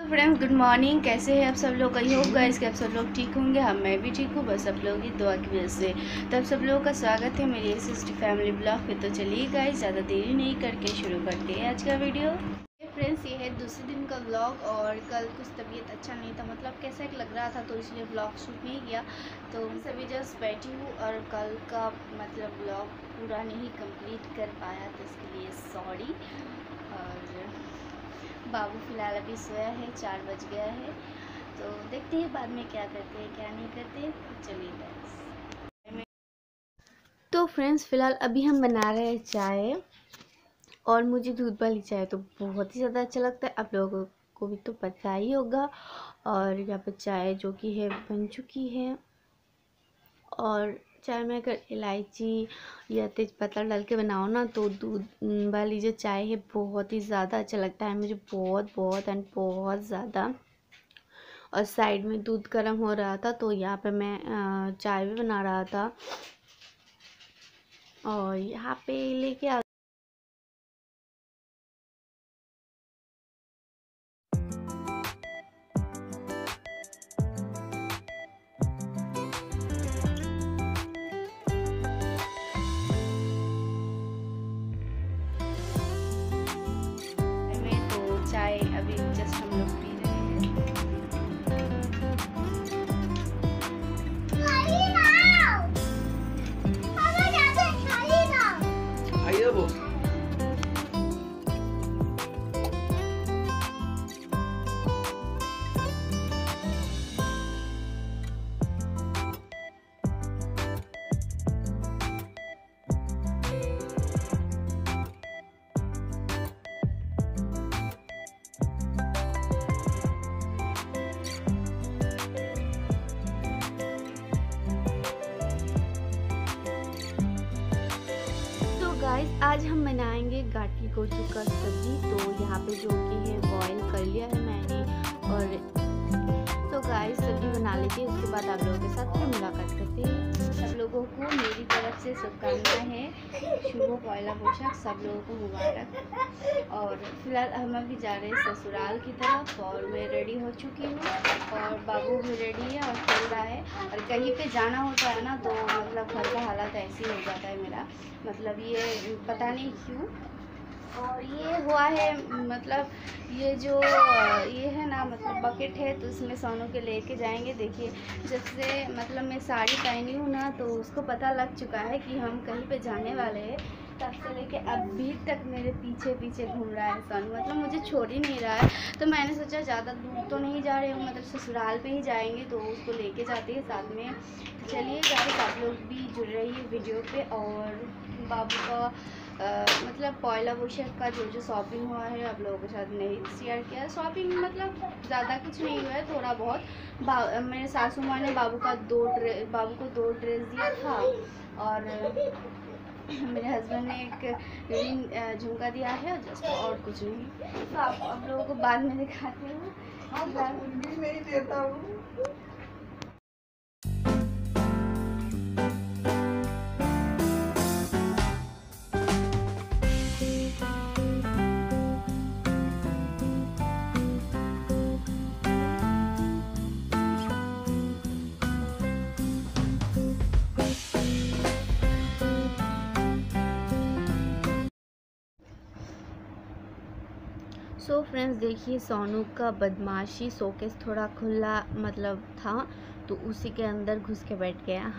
Friends good morning कैसे हैं आप सब लोग? कही होप गाइस कि आप सब लोग ठीक होंगे। हम मैं भी ठीक हूँ। बस आप लोगों की दुआ की वजह से। तब सब लोगों का स्वागत है मेरी सिस्टी फैमिली ब्लॉग पे। तो चलिए गाइस ज़्यादा देरी नहीं करके शुरू करते हैं आज का वीडियो फ्रेंड्स ये है दूसरे दिन का ब्लॉग और कल कुछ तबीयत अच्छा नहीं था। मतलब कैसा लग रहा था तो इसलिए ब्लॉग शूट नहीं किया। तो सभी जस्ट बैठी हूँ और कल का मतलब ब्लॉग पूरा नहीं कंप्लीट कर पाया। तो इसके लिए सॉरी बाबू फ़िलहाल अभी सोया है, चार बज गया है। तो देखते हैं बाद में क्या करते हैं, क्या नहीं करते चलिए गाइस तो फ्रेंड्स, फ़िलहाल अभी हम बना रहे हैं चाय और मुझे दूध वाली चाय तो बहुत ही ज़्यादा अच्छा लगता है। आप लोगों को भी तो पता ही होगा। और यहाँ पर चाय जो कि है, बन चुकी है। और चाय में अगर इलायची या तेज़पत्ता डाल के बनाओ ना तो दूध वाली जो चाय है बहुत ही ज़्यादा अच्छा लगता है मुझे, बहुत बहुत एंड बहुत ज़्यादा। और साइड में दूध गर्म हो रहा था तो यहाँ पे मैं चाय भी बना रहा था। और यहाँ पे लेके आ जस्ट हम लोग गाइस आज हम बनाएँगे गाटी गोचू का सब्ज़ी। तो यहाँ पे जो कि है बॉईल कर लिया है मैंने और गाइस सब्ज़ी बना लेते हैं उसके बाद आप लोगों के साथ फिर मुलाकात करते हैं। सब लोगों को मेरी तरफ़ से शुभकामनाएँ हैं। शुभ पहला पोशाक सब लोगों को मुबारक। और फ़िलहाल हम अभी जा रहे हैं ससुराल की तरफ़ और मैं रेडी हो चुकी हूँ और बाबू भी रेडी है और खेल रहा है। और कहीं पे जाना होता है ना तो मतलब घर का हालात ऐसे हो जाता है मेरा। मतलब ये पता नहीं क्यों और ये हुआ है मतलब ये जो, ये है ना मतलब बकेट है तो इसमें सोनू के लेके जाएँगे। देखिए, जब से मतलब मैं साड़ी पहनी हूँ ना तो उसको पता लग चुका है कि हम कहीं पे जाने वाले हैं। तब से लेके अभी तक मेरे पीछे पीछे घूम रहा है सोनू। मतलब मुझे छोड़ ही नहीं रहा है। तो मैंने सोचा, ज़्यादा दूर तो नहीं जा रहे हूँ मतलब ससुराल पे ही जाएँगे तो उसको लेके जाते हैं साथ में। तो चलिए, गाइस, आप लोग भी जुड़ रही है वीडियो पे, और बाबू का आ, मतलब पहला वोशर का जो जो शॉपिंग हुआ है आप लोगों के साथ नहीं शेयर किया। शॉपिंग मतलब ज़्यादा कुछ नहीं हुआ है थोड़ा बहुत। मेरे सासू माँ ने बाबू का दो ड्रेस बाबू को दो ड्रेस दिया था और मेरे हस्बैंड ने एक रिंग झुमका दिया है और जस्ट और कुछ नहीं। तो आप आप लोगों को बाद में दिखाती हूँ। सो फ्रेंड्स देखिए, सोनू का बदमाशी शोकेस थोड़ा खुला मतलब था तो उसी के अंदर घुस के बैठ गया।